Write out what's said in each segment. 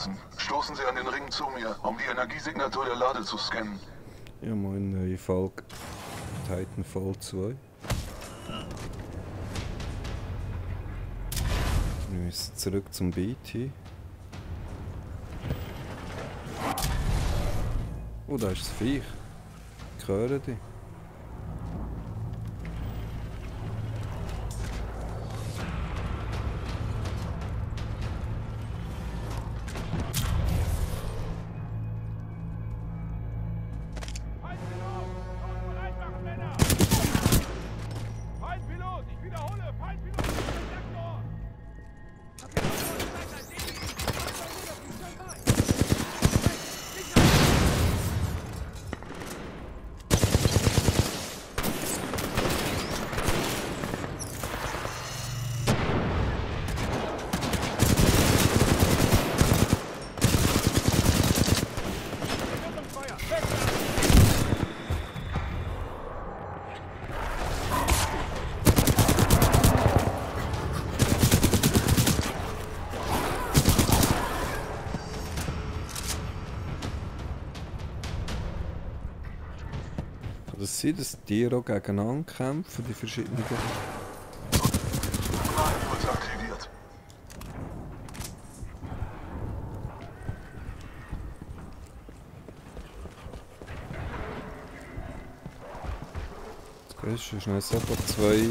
nutzen. Stoßen Sie an den Ring zu mir, um die Energiesignatur der Lade zu scannen. Ja, moin, neue Folge Titanfall 2. Wir müssen zurück zum BT. Oh, da ist das Viech. Ich höre dich. Sein, dass die auch gegeneinander kämpfen, die verschiedenen... Jetzt ist schnell einfach zwei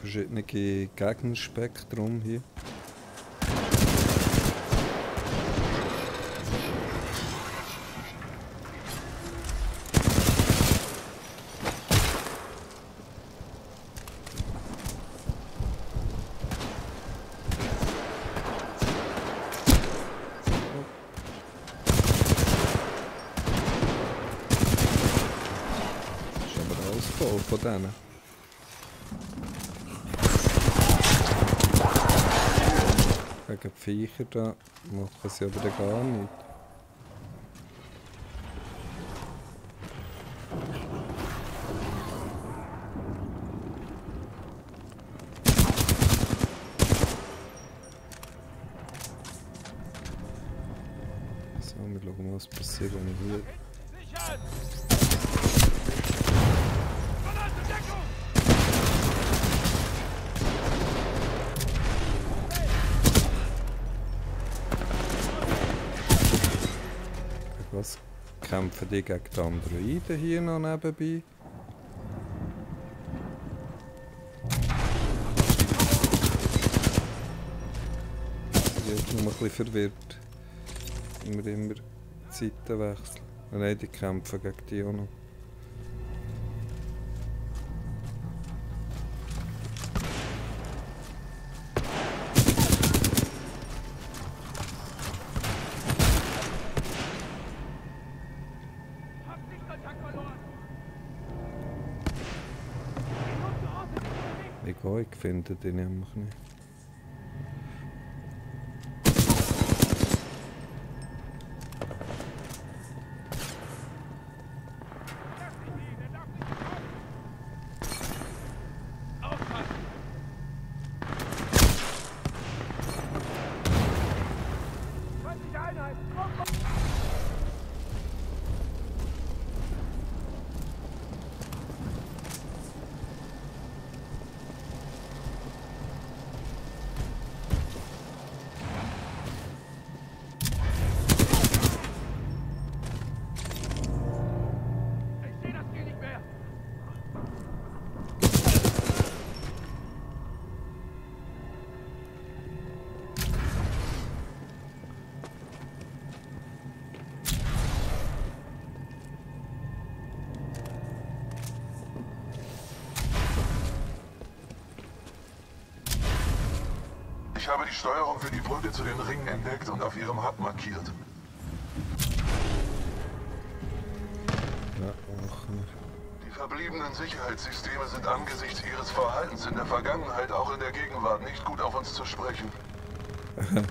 verschiedene Gegnerspektrum hier. ist voll von denen. Gegen die Viecher da machen sie aber gar nicht. So, wir schauen mal, was passiert, wenn ich hier Gegen Was kämpfen die gegen die Androiden hier noch nebenbei? Ich bin nur ein bisschen verwirrt. Immer immer Zeitenwechsel. Ah, Nein, die kämpfen gegen die auch noch. Egal, ich finde den einfach nicht. Habe die Steuerung für die Brücke zu den Ringen entdeckt und auf ihrem HUD markiert. Die verbliebenen Sicherheitssysteme sind angesichts ihres Verhaltens in der Vergangenheit auch in der Gegenwart nicht gut auf uns zu sprechen.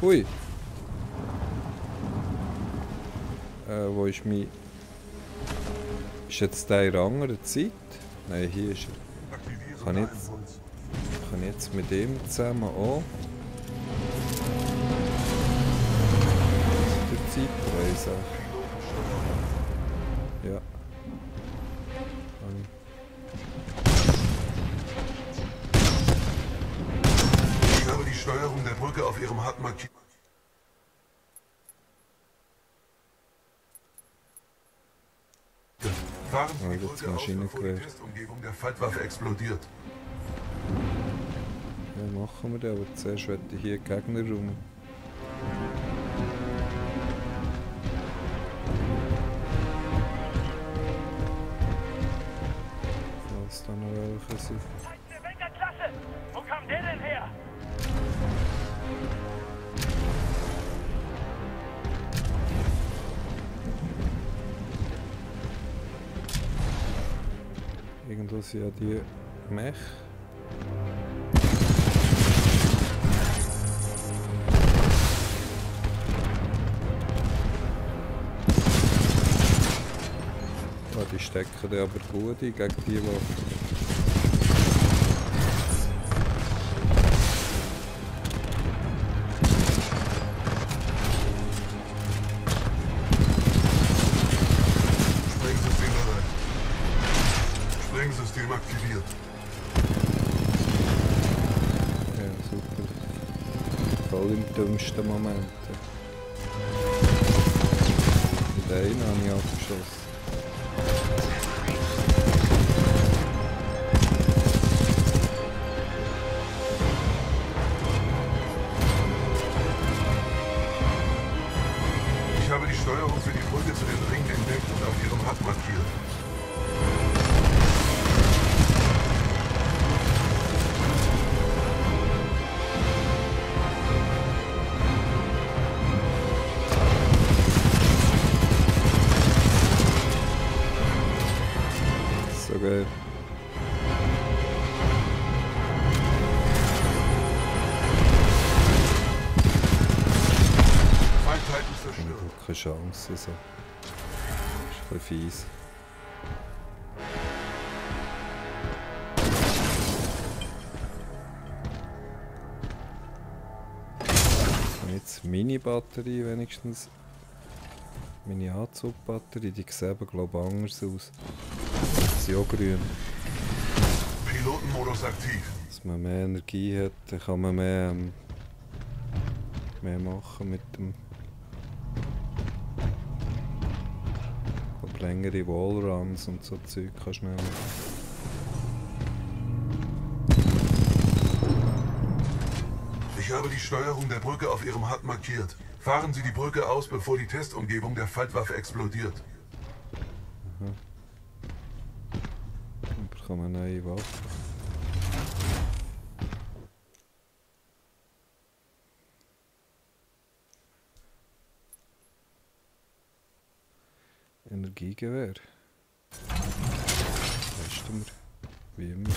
Hui! Äh, wo ist mein... Ist jetzt der in einer Zeit? Nein, hier ist er. Kann ich jetzt, machen jetzt mit dem zusammen auch. Das ist der Zeitpreis. Ja. Ich habe die Steuerung der Brücke auf ihrem Hut markiert. Fahren Sie oh, die Brücke aus, bevor die Testumgebung der Faltwaffe explodiert. Ja, machen wir das, aber zuerst möchte ich hier Gegner rum. Falls da noch welche sind. Wenderklasse! Wo kam der denn her? Irgendwo sind ja die Mech. Die stecken die aber gut ein gegen die Waffe. Habe keine Chance. So. ist ein bisschen fies. Jetzt meine Batterie wenigstens. Meine Anzugbatterie, die sehen aber glaube ich anders aus. Sind auch grün. Pilotenmodus aktiv. Dass man mehr Energie hat, dann kann man mehr, ähm, mehr machen mit dem. Längere Wallruns und so Zeug kannst du nehmen. Ich habe die Steuerung der Brücke auf Ihrem HUD markiert. Fahren Sie die Brücke aus, bevor die Testumgebung der Faltwaffe explodiert. Dann wir eine neue Waffe. Energiegewehr. Testen wir. Wie immer.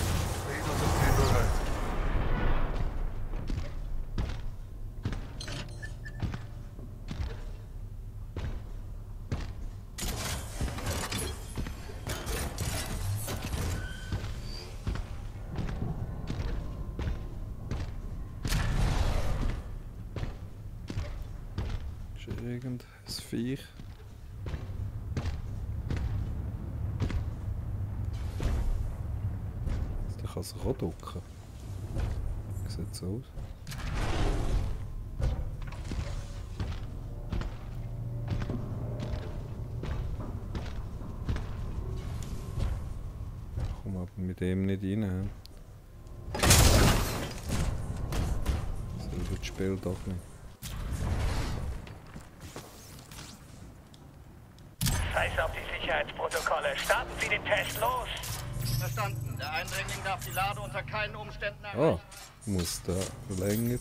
Auch ducken. Sieht so aus. Ich komme aber mit dem nicht rein. wird das Spiel doch nicht. Scheiß auf die Sicherheitsprotokolle. Starten Sie den Test los! Verstanden. Der Eindringling darf die Lade unter keinen Umständen erreichen. muss da länger.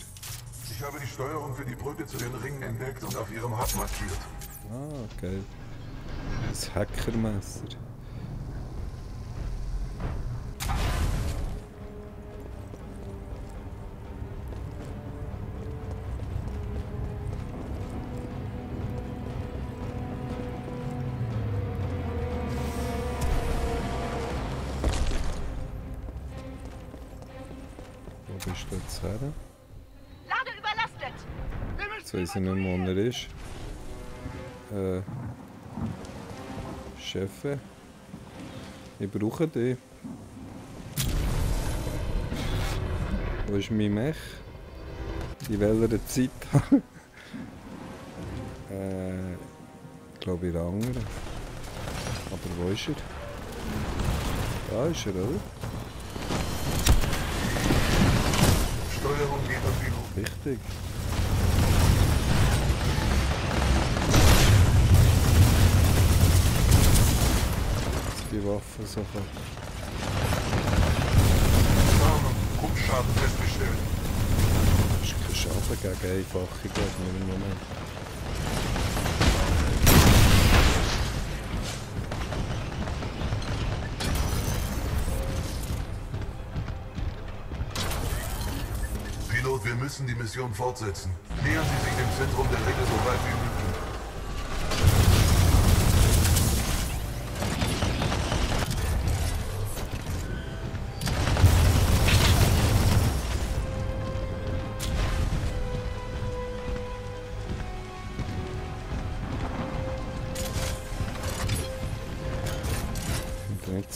Ich habe die Steuerung für die Brücke zu den Ringen entdeckt und auf Ihrem HUD markiert. Ah, geil. Das Hackermesser. Nicht mehr, wo er ist. Äh. Chef. Ich brauche dich. Wo ist mein Mech? in welcher Zeit. äh, ich glaube in der anderen. Aber wo ist er? Da ist er, oder? Steuerung Pilot. Richtig. Die Waffe so kann. Warnung, Grundschaden festgestellt. Das ist kein Schaden gegen einfache Gegner im Moment. Pilot, wir müssen die Mission fortsetzen. Nähern Sie sich dem Zentrum der Ringe so weit wie möglich.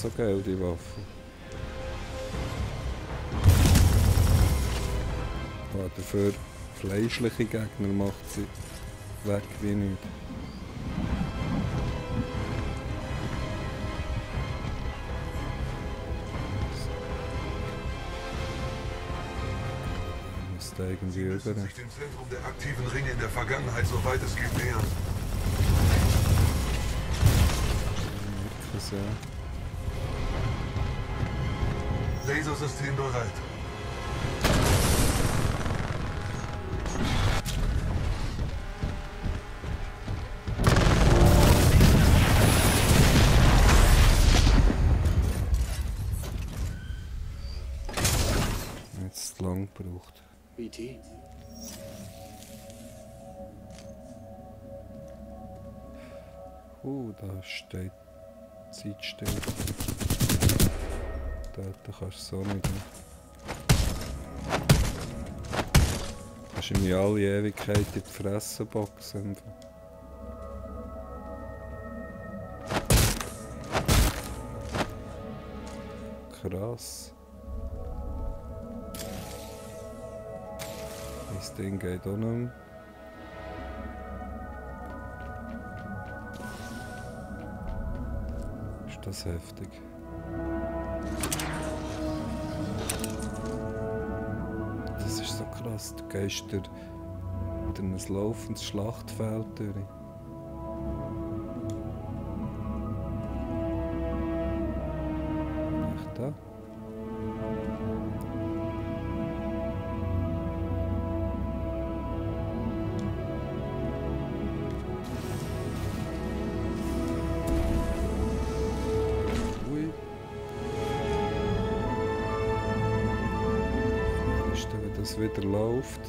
So geil, die Waffen. Aber dafür fleischliche Gegner macht sie weg wie nichts. Irgendwie über. Müssen sich dem Zentrum der aktiven Ringe in der Vergangenheit so weit es geht nähern. Ja. Lasersystem bereit. Jetzt lang gebraucht. BT? Uh, da steht Zeitstelle. Dort kannst du so nicht. mehr. Kannst du mir alle Ewigkeit in die Fresse boxen. Krass. Das Ding geht auch nicht mehr. Ist das heftig. Krass. Du gehst durch, durch ein laufendes Schlachtfeld durch. Wieder läuft?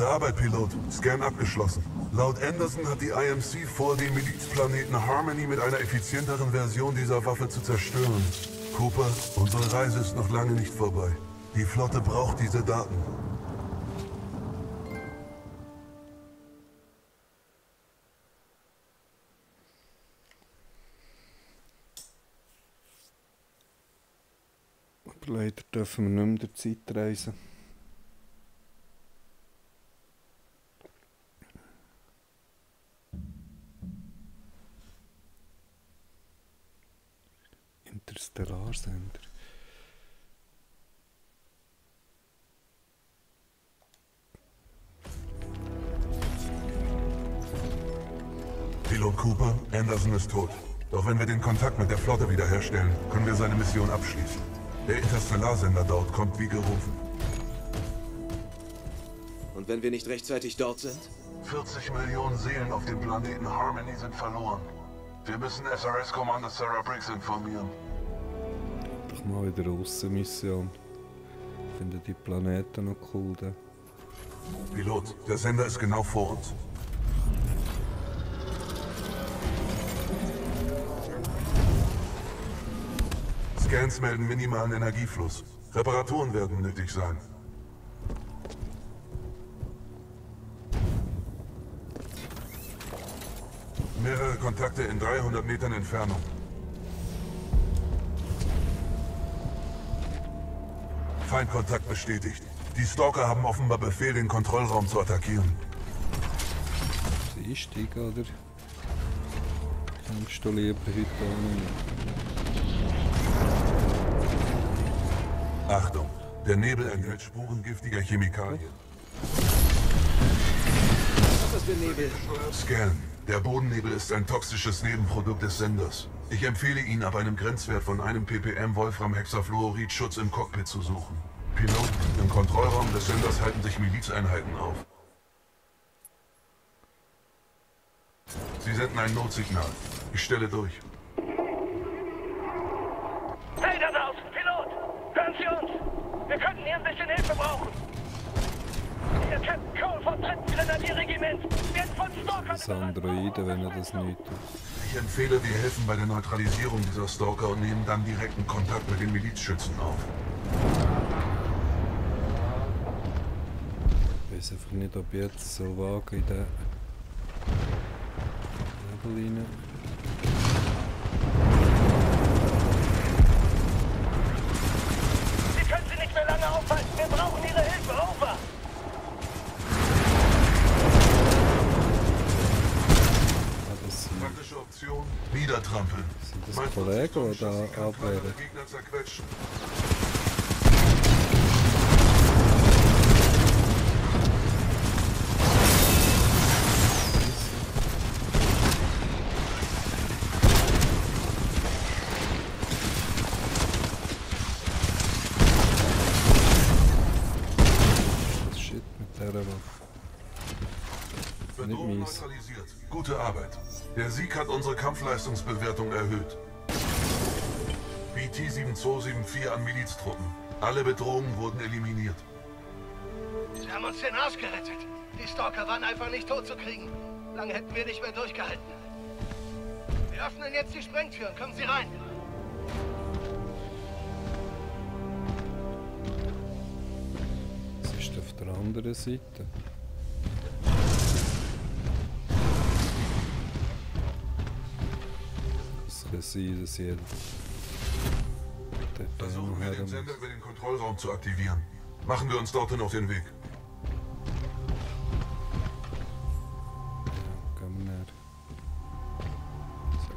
Gute Arbeit, Pilot. Scan abgeschlossen. Laut Anderson hat die IMC vor, den Milizplaneten Harmony mit einer effizienteren Version dieser Waffe zu zerstören. Cooper, unsere Reise ist noch lange nicht vorbei. Die Flotte braucht diese Daten. Leider dürfen wir nicht mehr die Zeit reisen. Interstellar-Sender. Pilot Cooper, Anderson ist tot. Doch wenn wir den Kontakt mit der Flotte wiederherstellen, können wir seine Mission abschließen. Der Interstellar-Sender dort kommt wie gerufen. Und wenn wir nicht rechtzeitig dort sind? 40 Millionen Seelen auf dem Planeten Harmony sind verloren. Wir müssen SRS-Commander Sarah Briggs informieren. Doch mal wieder Außenmission. Ich finde die Planeten noch cool. Da. Pilot, der Sender ist genau vor uns. Scans melden minimalen Energiefluss. Reparaturen werden nötig sein. Mehrere Kontakte in 300 Metern Entfernung. Feindkontakt bestätigt. Die Stalker haben offenbar Befehl, den Kontrollraum zu attackieren. Einstieg, oder? Kommst du lieber heute nicht? Achtung, der Nebel enthält Spuren giftiger Chemikalien. Was ist für Nebel? Scan. Der Bodennebel ist ein toxisches Nebenprodukt des Senders. Ich empfehle Ihnen, ab einem Grenzwert von einem ppm Wolfram-Hexafluorid Schutz im Cockpit zu suchen. Pilot, im Kontrollraum des Senders halten sich Milizeinheiten auf. Sie senden ein Notsignal. Ich stelle durch. Hey da draußen, Pilot! Hören Sie uns! Wir könnten hier ein bisschen Hilfe brauchen! Hier Captain Cole vom 3. Grenadierregiment werden von Stalkern... Das Androiden, wenn er das nicht tut. Ich empfehle, wir helfen bei der Neutralisierung dieser Stalker und nehmen dann direkten Kontakt mit den Milizschützen auf. Ich weiß einfach nicht, ob ich jetzt so wage in den Nebel rein. Kollegen, Positionsschuss da Waffe. Bedrohung mies. Gute Arbeit. Der Sieg hat unsere Kampfleistungsbewertung erhöht. BT 7274 an Miliztruppen. Alle Bedrohungen wurden eliminiert. Sie haben uns den Arsch gerettet. Die Stalker waren einfach nicht tot zu kriegen. Lange hätten wir nicht mehr durchgehalten. Wir öffnen jetzt die Sprengtüren. Kommen Sie rein. Was ist auf der anderen Seite? Es kann sein, dass jeder der Versuchen wir den. Sender über den Kontrollraum zu aktivieren. Machen wir uns dorthin auf den Weg.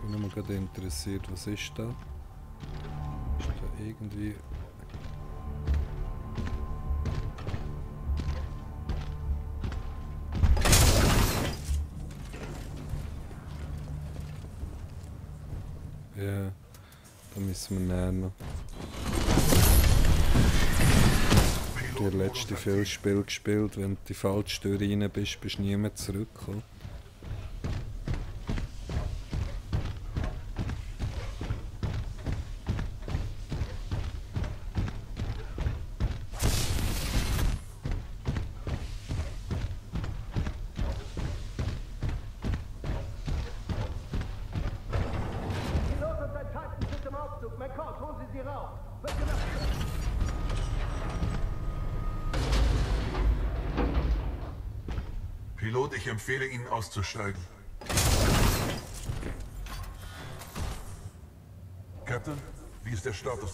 Hat mich nur gerade interessiert, was ist da? Ist da irgendwie... Ja, da müssen wir näher noch. Der letzte Spiel gespielt, wenn du die falsche Tür rein bist, bist du nie mehr zurückgekommen.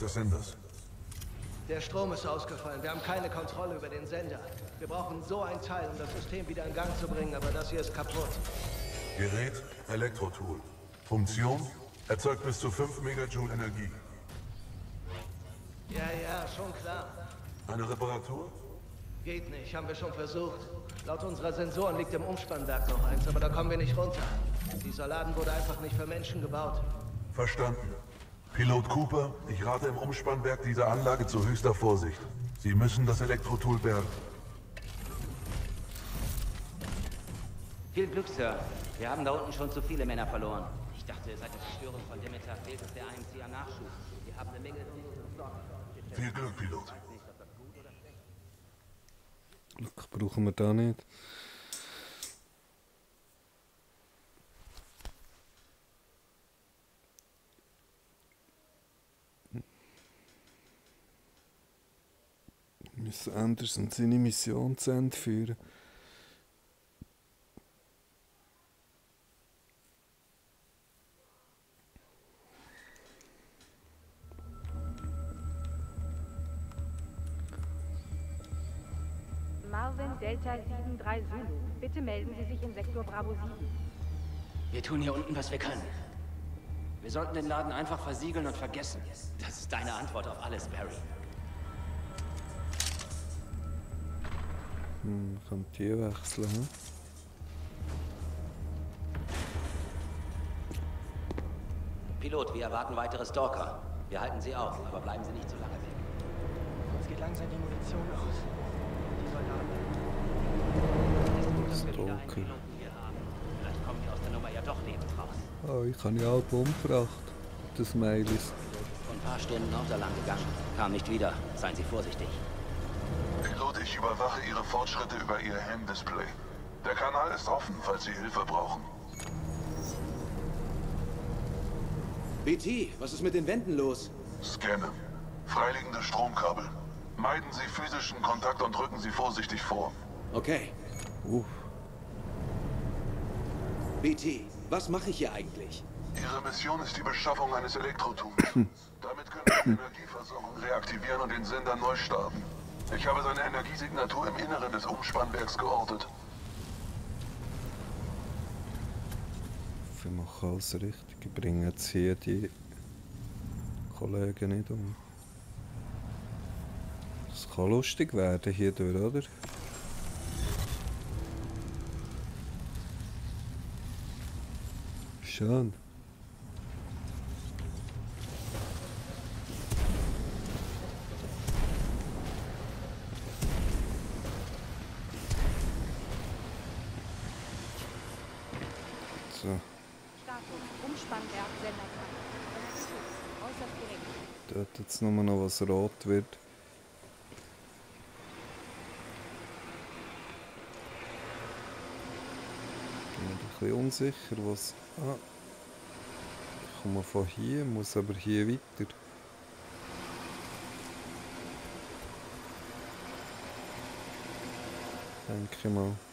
Des Senders? Der Strom ist ausgefallen. Wir haben keine Kontrolle über den Sender. Wir brauchen so ein Teil, um das System wieder in Gang zu bringen, aber das hier ist kaputt. Gerät, Elektrotool. Funktion, erzeugt bis zu 5 Megajoule Energie. Ja, ja, schon klar. Eine Reparatur? Geht nicht, haben wir schon versucht. Laut unserer Sensoren liegt im Umspannwerk noch eins, aber da kommen wir nicht runter. Dieser Laden wurde einfach nicht für Menschen gebaut. Verstanden. Pilot Cooper, ich rate im Umspannwerk dieser Anlage zu höchster Vorsicht. Sie müssen das Elektrotool bergen. Viel Glück, Sir. Wir haben da unten schon zu viele Männer verloren. Ich dachte, seit der Zerstörung von Demeter fehlt es der IMC an Nachschub. Wir haben eine Menge. Viel Glück, Pilot. Glück brauchen wir da nicht. Müssen Anderson seine Mission zu Ende führen. Marvin Delta 73 Zulu. Bitte melden Sie sich in Sektor Bravo 7. Wir tun hier unten, was wir können. Wir sollten den Laden einfach versiegeln und vergessen. Das ist deine Antwort auf alles, Barry. Hm, kann die wechseln, hm? Pilot, wir erwarten weitere Stalker. Wir halten sie auf, aber bleiben Sie nicht zu lange weg. Uns geht langsam die Munition aus. Die Soldaten. dass wir wieder einen Stalker. Piloten hier haben. Vielleicht kommen wir aus der Nummer ja doch lebend raus. Oh, ich habe ja auch umgebracht. Das Mailis. Vor ein paar Stunden auch da lang gegangen. Kam nicht wieder. Seien Sie vorsichtig. Ich überwache Ihre Fortschritte über Ihr Helmdisplay. Der Kanal ist offen, falls Sie Hilfe brauchen. BT, was ist mit den Wänden los? Scanne. Freiliegende Stromkabel. Meiden Sie physischen Kontakt und drücken Sie vorsichtig vor. Okay. Uff, BT, was mache ich hier eigentlich? Ihre Mission ist die Beschaffung eines Elektrotools. Damit können Sie die Energieversorgung reaktivieren und den Sender neu starten. Ich habe seine Energiesignatur im Inneren des Umspannwerks geortet. wir machen alles richtig. Ich bringe jetzt hier die Kollegen nicht um. Das kann lustig werden hier durch, oder? Schön. Was rot wird. Bin mir ein bisschen unsicher, was. Ah. Ich komme von hier, muss aber hier weiter. Denke ich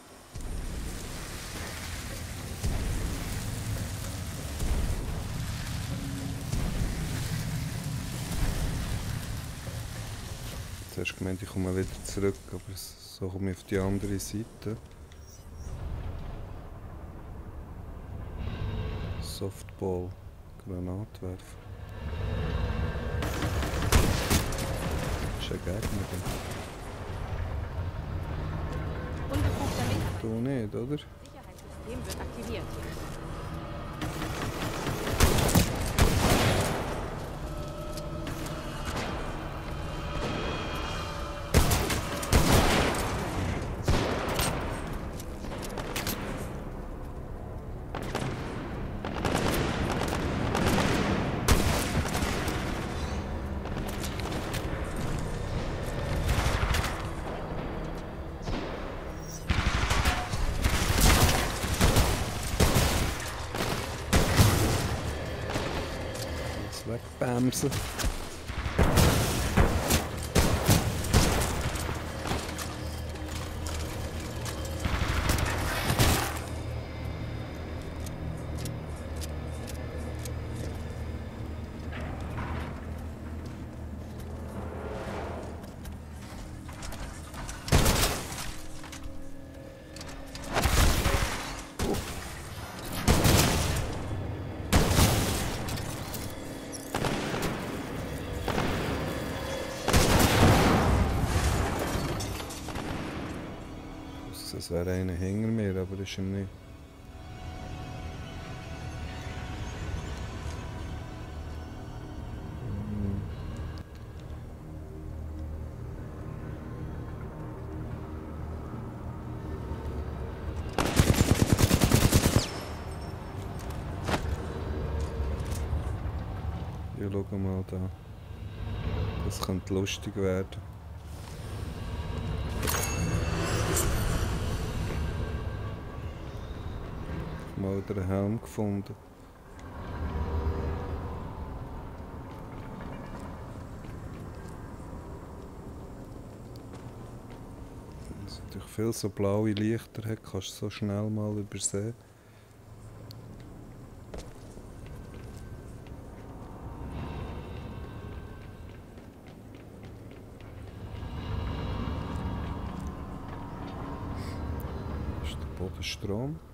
mal. Zuerst gemeint, ich komme wieder zurück, aber so komme ich auf die andere Seite. Softball, Granatwerfer. Ist ein Gegner. Du nicht, oder? Sicherheitssystem wird aktiviert. Jetzt es wäre eine hinter mehr, aber das ist ihm nicht. Ich schau mal da. Das könnte lustig werden. Den Helm gefunden. Wenn es natürlich viel so blaue Lichter hat, kannst du so schnell mal übersehen. Das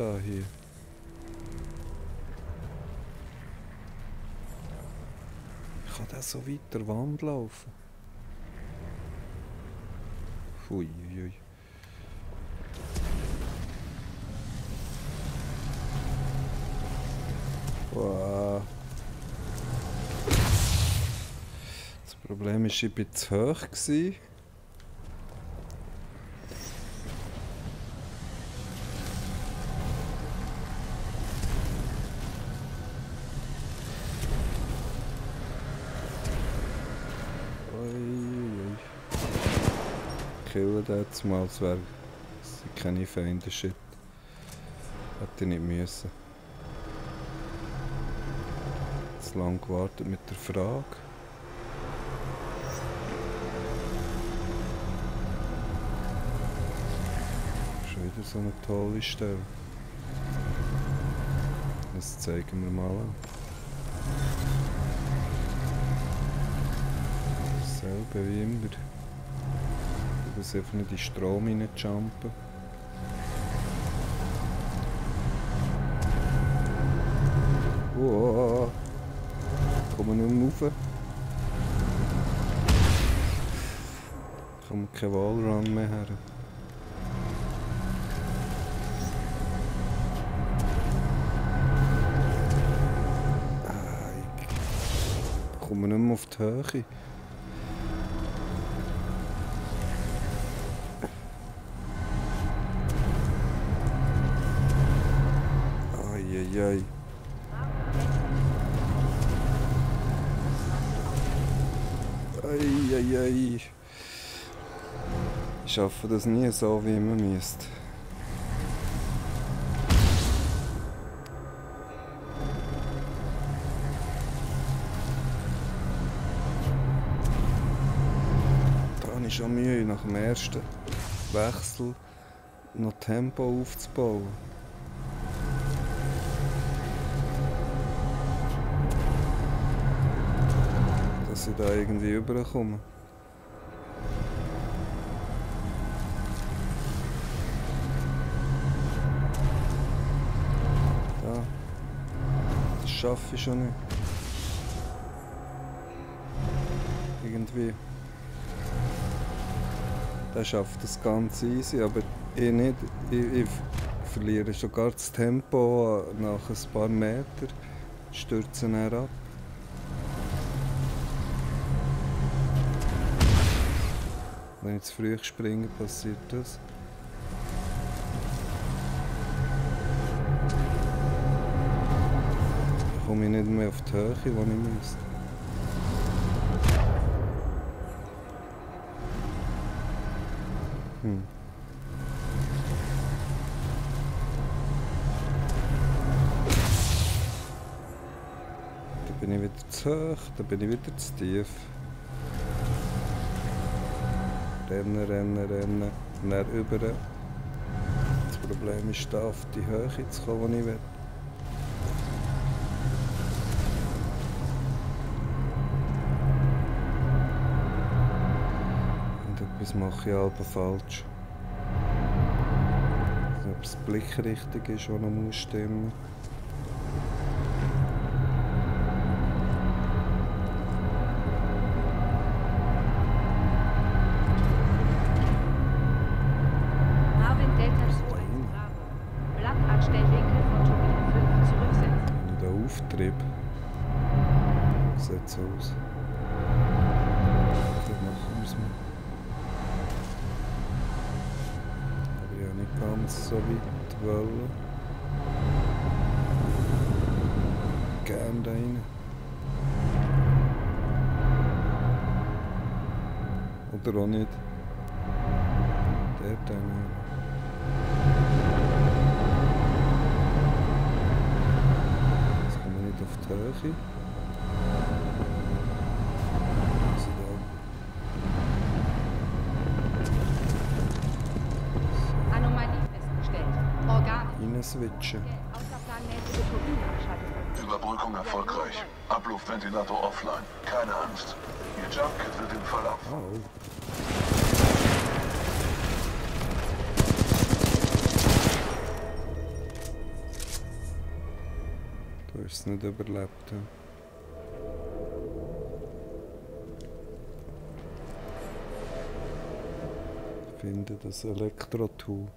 abstehen hier. Ich kann da so weiter Wand laufen. Ui. Wow. Das Problem ist, ich war zu hoch. Gewesen. Killen jetzt mal, es wäre keine Feinde, shit. Hätte ich nicht müssen. Zu lang gewartet mit der Frage. Schon wieder so eine tolle Stelle. Das zeigen wir mal an. Dasselbe wie immer. Muss einfach nicht in den Strom reinjumpen. Wow. Kommen nicht mehr rauf. Kommt kein Wallrun mehr her. Ah, ich komme nicht mehr auf die Höhe. Eieiei. Eieiei. Ich schaffe das nie so, wie man müsste. Da habe ich schon Mühe, nach dem ersten Wechsel noch Tempo aufzubauen. Dass ich da irgendwie überkomme. Da. Das schaffe ich schon nicht. Irgendwie. Der schafft das ganz easy, aber ich nicht. Ich, ich verliere sogar das Tempo nach ein paar Metern. Stürze dann ab. Wenn ich zu früh springe, passiert das. Dann komme ich nicht mehr auf die Höhe, wo ich muss. Hm. Da bin ich wieder zu hoch, da bin ich wieder zu tief. Rennen, rennen, rennen. Und dann über. Das Problem ist, da auf die Höhe zu kommen, die ich will. Und etwas mache ich halb falsch. Also, ob das Blick richtig ist, was noch muss stimmen. Marvin Delta 2 Bravo. Blattanstellwinkel von Turbine 5 zurücksetzen. Wenn ich da Betrieb. Sieht so aus. Dann machen wir es mal. Aber ja, nicht ganz so weit wollen. Gern da rein. Oder auch nicht. Der dann. Jetzt kommen wir nicht auf die Höhe. Also da Anomalie festgestellt. Turbinenabschaltung. Überbrückung erfolgreich. Abluftventilator offline. Keine Angst. Ihr Jump-Kit wird ab. Ah, oh. Du hast es nicht überlebt. Ja. Finde das Elektro-Tool.